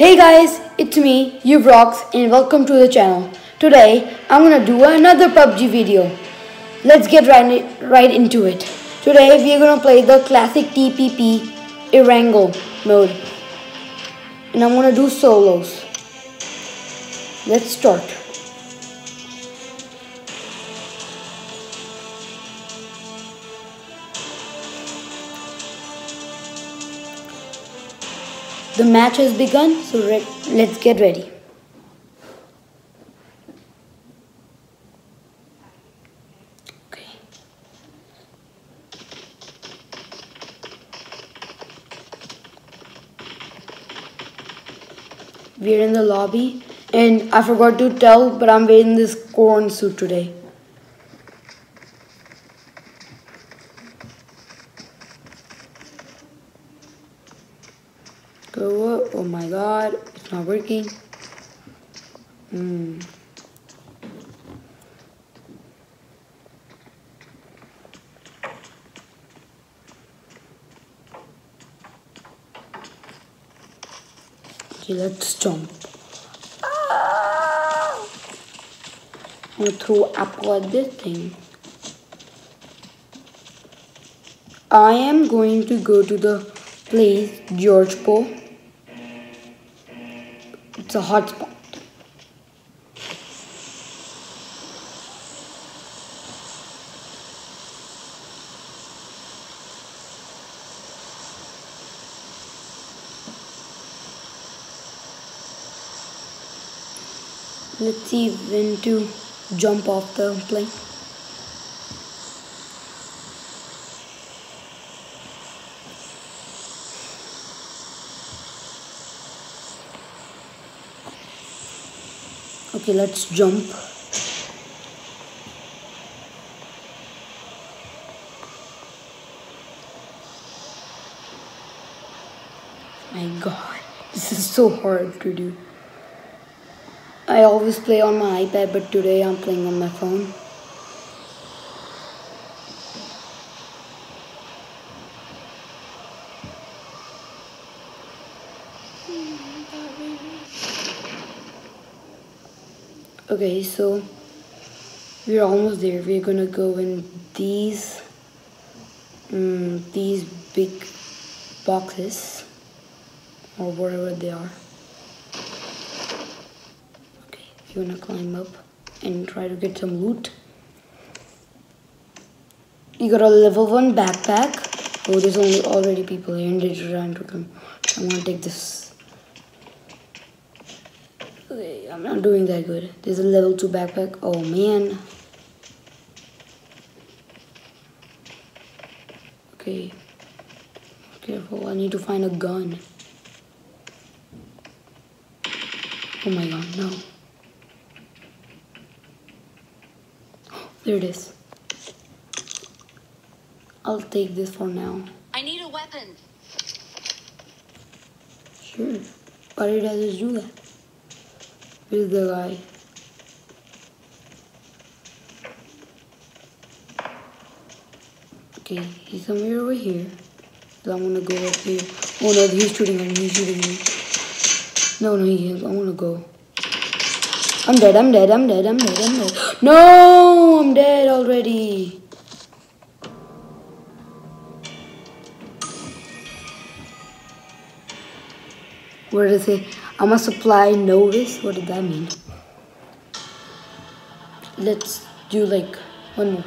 Hey guys, it's me, Yuvrox, and welcome to the channel. Today, I'm gonna do another PUBG video. Let's get right, right into it. Today, we're gonna play the classic TPP Erangel mode. And I'm gonna do solos. Let's start. The match has begun, so let's get ready. Okay. We're in the lobby, and I forgot to tell, but I'm wearing this corn suit today. Go up. Oh my god, it's not working. Hmm. Okay, let's jump. I'm gonna throw apple at this thing. I am going to go to the place Georgopol it's a hot spot. Let's see when to jump off the plane. Okay, let's jump. My god, this is so hard to do. I always play on my iPad, but today I'm playing on my phone. Okay so we're almost there. We're gonna go in these um, these big boxes or whatever they are. Okay you're gonna climb up and try to get some loot. You got a level one backpack. Oh there's only already people here and they just ran to them i want to take this Okay, I'm not doing that good. There's a level 2 backpack. Oh man. Okay. Careful, I need to find a gun. Oh my god, no. There it is. I'll take this for now. I need a weapon. Sure. Why did I just do that? Where's the guy? Okay, he's somewhere over here. So I'm gonna go up here. Oh no, he's shooting at me, he's shooting me. No, no, he is. I wanna go. I'm dead, I'm dead, I'm dead, I'm dead, I'm dead. No, I'm dead already. What did it say? I'm a supply notice. What did that mean? Let's do like one more.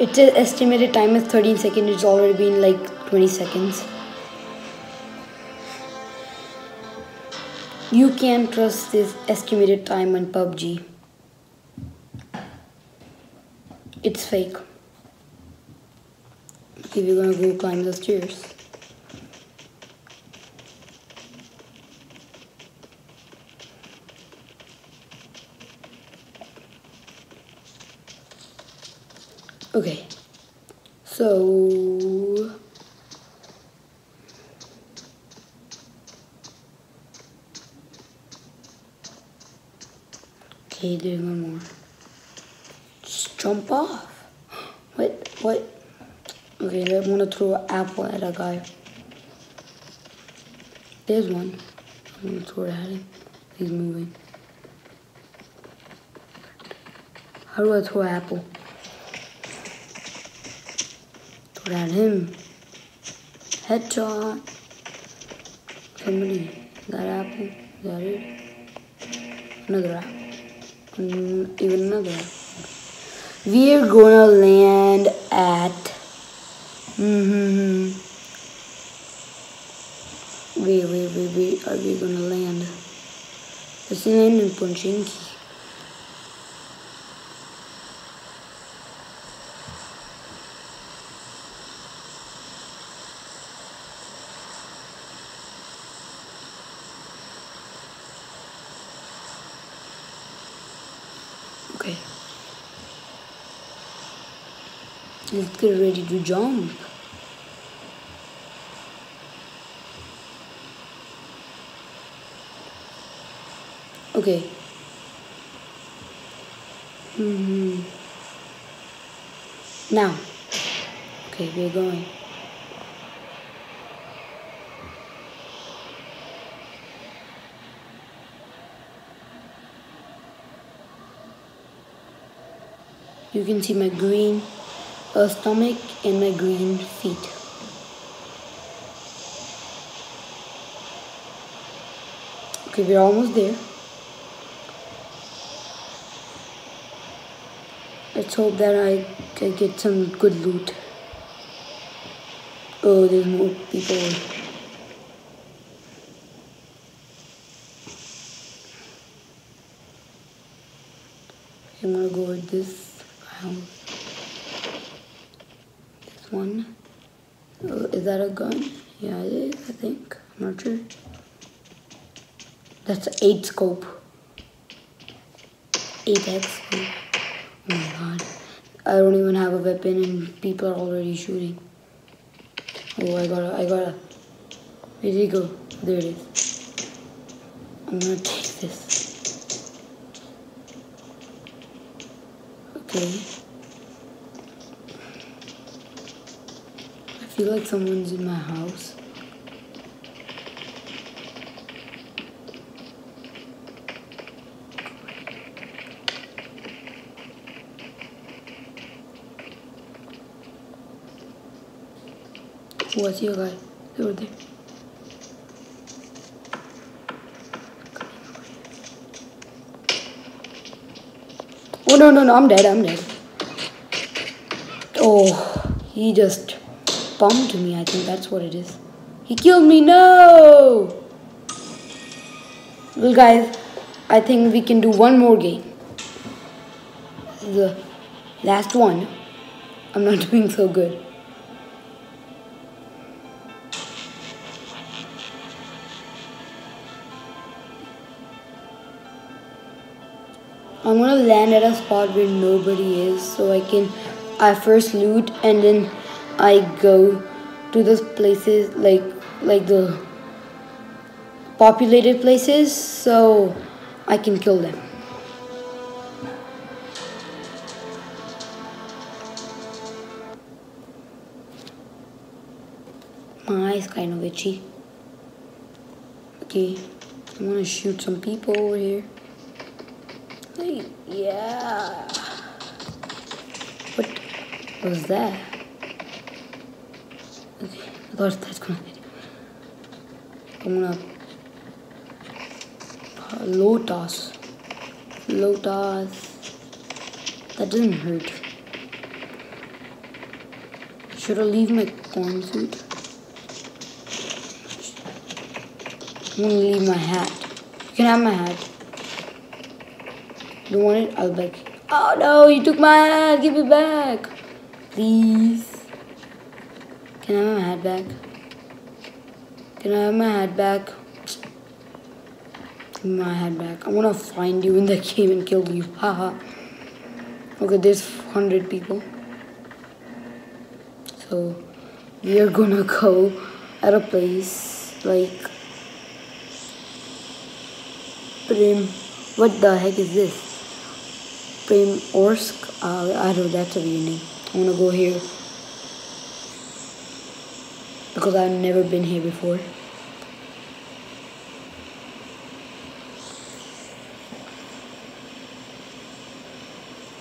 Its estimated time is 13 seconds. It's already been like 20 seconds. You can't trust this estimated time on PUBG. It's fake. Okay, we're gonna go climb the stairs. Okay, so Okay, there's one more. Just jump off. What? What? Okay, I'm gonna throw an apple at a guy. There's one. I'm gonna throw it at him. He's moving. How do I throw an apple? Throw it at him. Headshot. Somebody. That apple. That it? Another apple. Mm, even another. We're gonna land at. Mm-hmm. Wait, wait, wait, wait. Are we gonna land? Let's land in Pochinki. Okay. Let's get ready to jump. Okay. Hmm. Now. Okay, we're going. You can see my green uh, stomach and my green feet. Okay, we're almost there. Let's hope that I can get some good loot. Oh, there's more people. I'm gonna go with this This one. Oh, is that a gun? Yeah, it is, I think. I'm not sure. That's an 8 scope. 8x. Oh my god. I don't even have a weapon and people are already shooting. Oh, I gotta, I gotta. Where did it go? There it is. I'm gonna take this. Okay. I feel like someone's in my house. See a guy. Over there. No no no! I'm dead. I'm dead. Oh, he just bumped me. I think that's what it is. He killed me. No. Well, guys, I think we can do one more game. The last one. I'm not doing so good. I'm gonna land at a spot where nobody is so I can I first loot and then I go to those places like like the populated places so I can kill them. My eyes kind of itchy. Okay, I'm gonna shoot some people over here. Hey, yeah. What was that? Okay, I thought that's hit. I'm gonna lotus. Lotus. That doesn't hurt. Should I leave my corn suit? I'm gonna leave my hat. You can have my hat. You want it? I'll beg. Oh no, you took my hat. Give it back. Please. Can I have my hat back? Can I have my hat back? Give me my hat back. I wanna find you in the game and kill you. Haha. okay, there's 100 people. So, we are gonna go at a place like Prim. What the heck is this? Primorsk. Uh, I don't know, that's a weird name. I'm gonna go here. Because I've never been here before.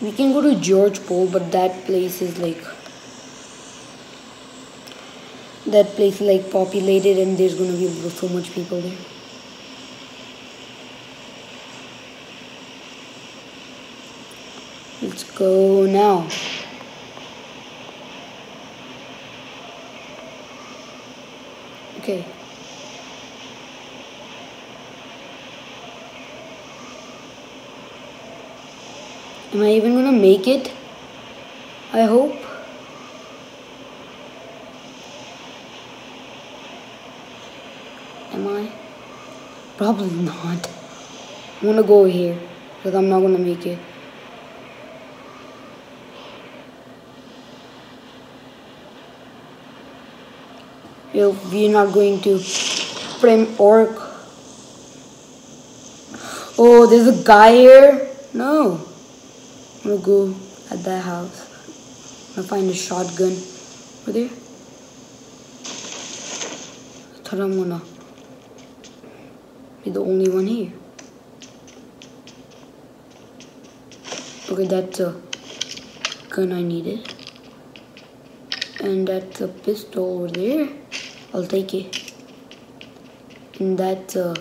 We can go to Georgopol, but that place is like that place is like populated and there's gonna be so much people there. Let's go now. Okay. Am I even gonna make it? I hope. Am I? Probably not. I'm gonna go here because I'm not gonna make it. We're not going to Primorsk. Oh, there's a guy here? No. I'm gonna go at that house. I'm gonna find a shotgun over there. I thought I'm gonna be the only one here. Okay, that's a gun I needed. And that's a pistol over there. I'll take it. And that's a, uh,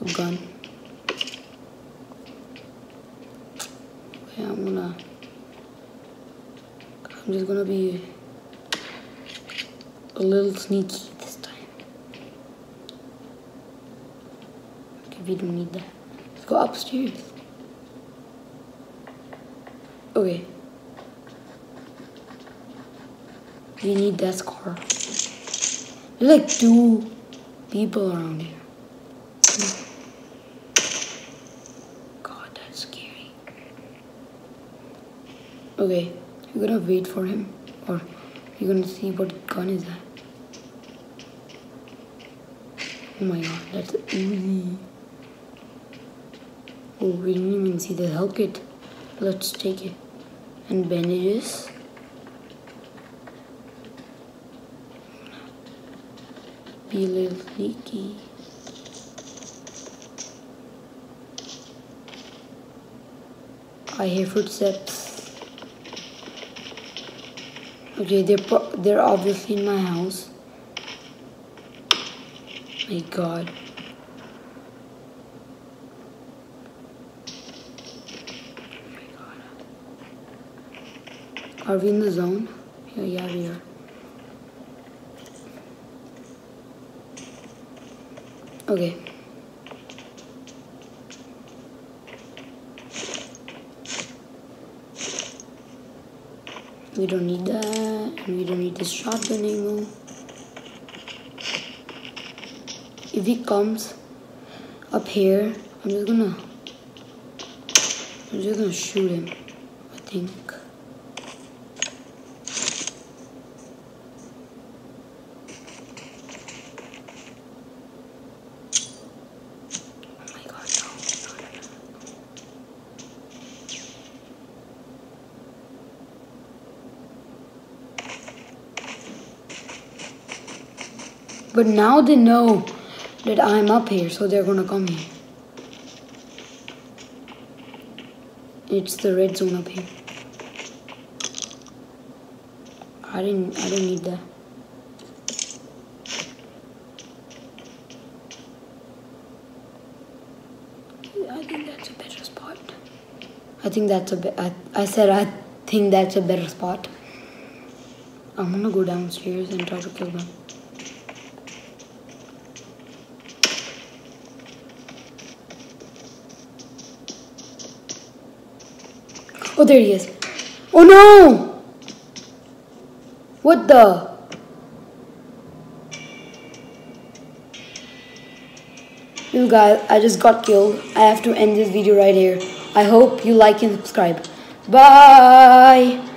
a gun. Okay, I'm gonna. I'm just gonna be a little sneaky this time. Okay, we don't need that. Let's go upstairs. Okay. We need that scar. There's like two people around here. God, that's scary. Okay, you're gonna wait for him, or you're gonna see what gun is that. Oh my god, that's easy. Oh, we didn't even see the health kit. Let's take it. And bandages. Sneaky. I hear footsteps. Okay, they're they're obviously in my house. My God. Are we in the zone? Yeah, yeah, we are. Okay. We don't need that, and we don't need this shotgun. If he comes up here, I'm just gonna, I'm just gonna shoot him, I think. But now they know that I'm up here, so they're gonna come here. It's the red zone up here. I didn't I didn't need that. I think that's a better spot. I think that's a bit. I, I said I think that's a better spot. I'm gonna go downstairs and try to kill them. Oh, there he is. Oh no! What the? You guys, I just got killed. I have to end this video right here. I hope you like and subscribe. Bye!